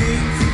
You.